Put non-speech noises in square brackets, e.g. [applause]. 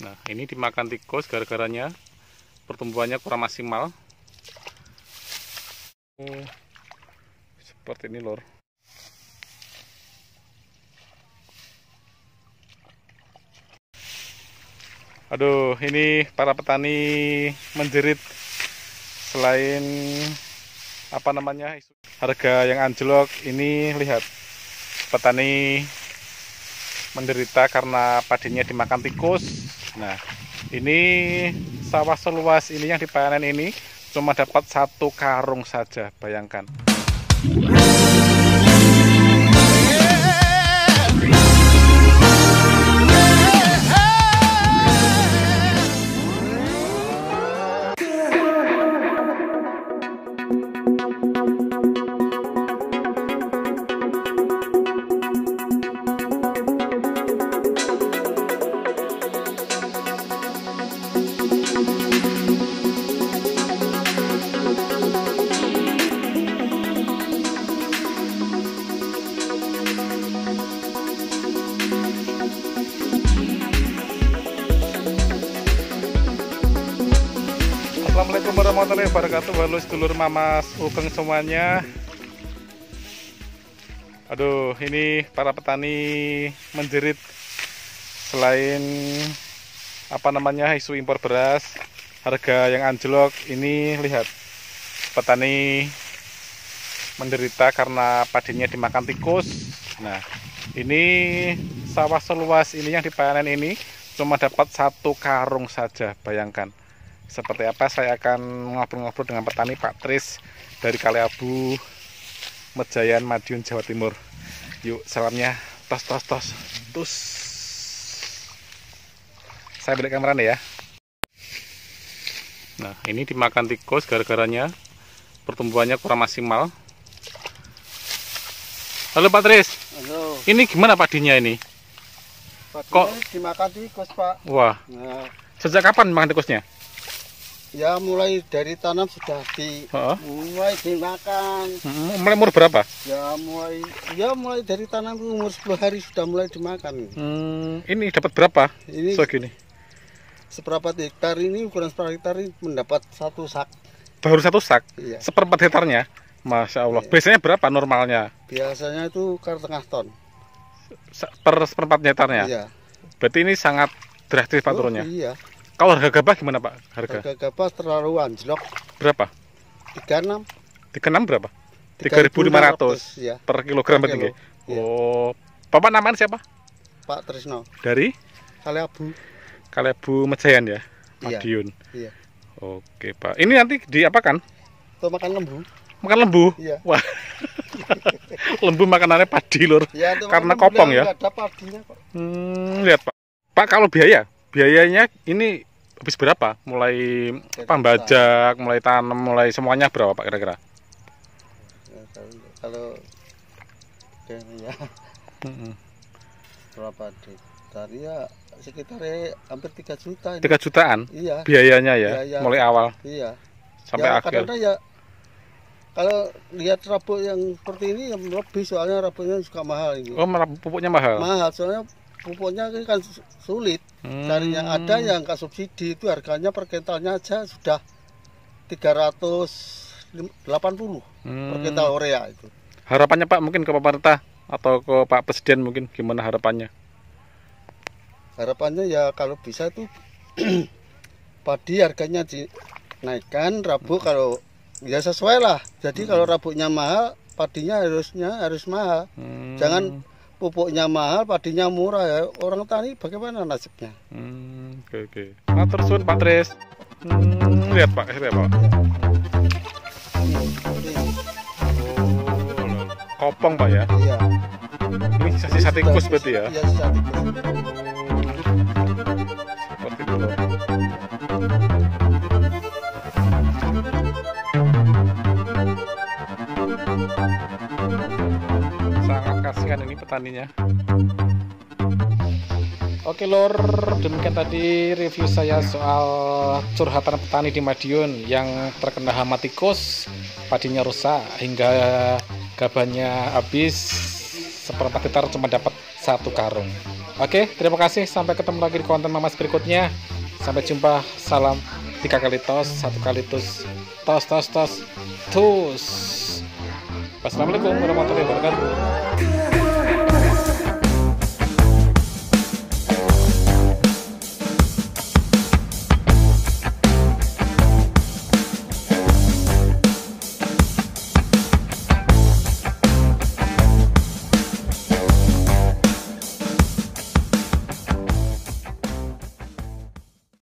Nah, ini dimakan tikus gara-garanya pertumbuhannya kurang maksimal. Oh, seperti ini, lor. Aduh, ini para petani menjerit selain apa namanya harga yang anjlok ini lihat petani menderita karena padinya dimakan tikus nah ini sawah seluas ini yang dipanen ini cuma dapat satu karung saja bayangkan Assalamualaikum warahmatullahi wabarakatuh. Halo sedulur mamas ugeng semuanya. Aduh ini para petani menjerit Selain apa namanya isu impor beras Harga yang anjlok ini lihat Petani menderita karena padinya dimakan tikus. Nah ini sawah seluas ini yang dipanen ini Cuma dapat satu karung saja bayangkan seperti apa saya akan ngobrol-ngobrol dengan petani Pak Tris dari Kaliabu Mejayan Madiun Jawa Timur. Yuk salamnya. Tos tos tos. Tus. Saya balik kamera nih ya. Nah ini dimakan tikus gara-garanya pertumbuhannya kurang maksimal. Halo Pak Tris. Halo, ini gimana padinya ini? Kok Kok- dimakan tikus, Pak? wah. Nah, sejak kapan makan tikusnya ya mulai dari tanam sudah di Heeh. mulai dimakan. Hmm, mulai umur berapa Ya mulai ya mulai dari tanam umur 10 hari sudah mulai dimakan. Hmm, ini dapat berapa Ini segini seberapa hektar ini ukuran seberapa hektar ini mendapat satu sak. baru satu sak Iya. seperempat hektarnya Masya Allah Iya. biasanya berapa normalnya Biasanya itu kar tengah ton. Se- per seperempat hektarnya Iya. berarti ini sangat drastis Pak Oh, turunnya iya. Kalau harga gabah gimana Pak harga Harga gabah terlalu anjlok. berapa 36 36 berapa 3.500 ya. per kilogram Per berarti kilo. Iya. oh Bapak namanya siapa Pak Trisno. dari Kaliabu. Kalebu Mejayan ya Iya. Madiun Iya. oke Pak ini nanti diapakan Tuh makan lembu. makan lembu Iya. wah [laughs] lembu makanannya padi lur Ya, tuh Karena kopong ya? ada padinya kok. Hmm, lihat Pak. Pak kalau biaya, biayanya ini habis berapa? Mulai Dari pembajak, mulai tanam, mulai semuanya berapa Pak kira-kira? Ya, kalau kalau ya Hmm, berapa hektar ya sekitar ya, hampir 3 juta ini. Tiga jutaan Iya, biayanya ya, Biaya. mulai awal iya. sampai ya, akhir. kadang-kadang ya kalau lihat rabuk yang seperti ini yang lebih soalnya rabuknya juga mahal ini. Oh, pupuknya mahal. Mahal soalnya pupuknya kan su- sulit. Hmm. Carinya ada yang nggak subsidi itu harganya per kentalnya aja sudah 380 per Hmm. kental urea itu. Harapannya Pak mungkin ke pemerintah atau ke Pak Presiden mungkin gimana harapannya? harapannya ya kalau bisa tuh [clears throat] padi harganya dinaikkan rabu kalau ya sesuai lah jadi kalau rabuknya mahal padinya harusnya harus mahal Hmm. Jangan- pupuknya mahal padinya murah ya orang tani bagaimana nasibnya Hmm, oke oke. Matur suwun Pak Tris. Hmm, lihat Pak, lihat Pak. Oh, kopong Pak ya. iya Ini sisa-sisa tikus berarti ya. iya sisa tikus Seperti itu kasihan ini petaninya. Oke lor, demikian tadi review saya soal curhatan petani di Madiun yang terkena hama tikus, padinya rusak hingga gabahnya habis seperempat hektar cuma dapat satu karung. Oke, terima kasih. Sampai ketemu lagi di konten Mamas berikutnya. Sampai jumpa. Salam tiga kali tos, satu kali tos, tos, tos, tos, tos. Wassalamualaikum warahmatullahi wabarakatuh.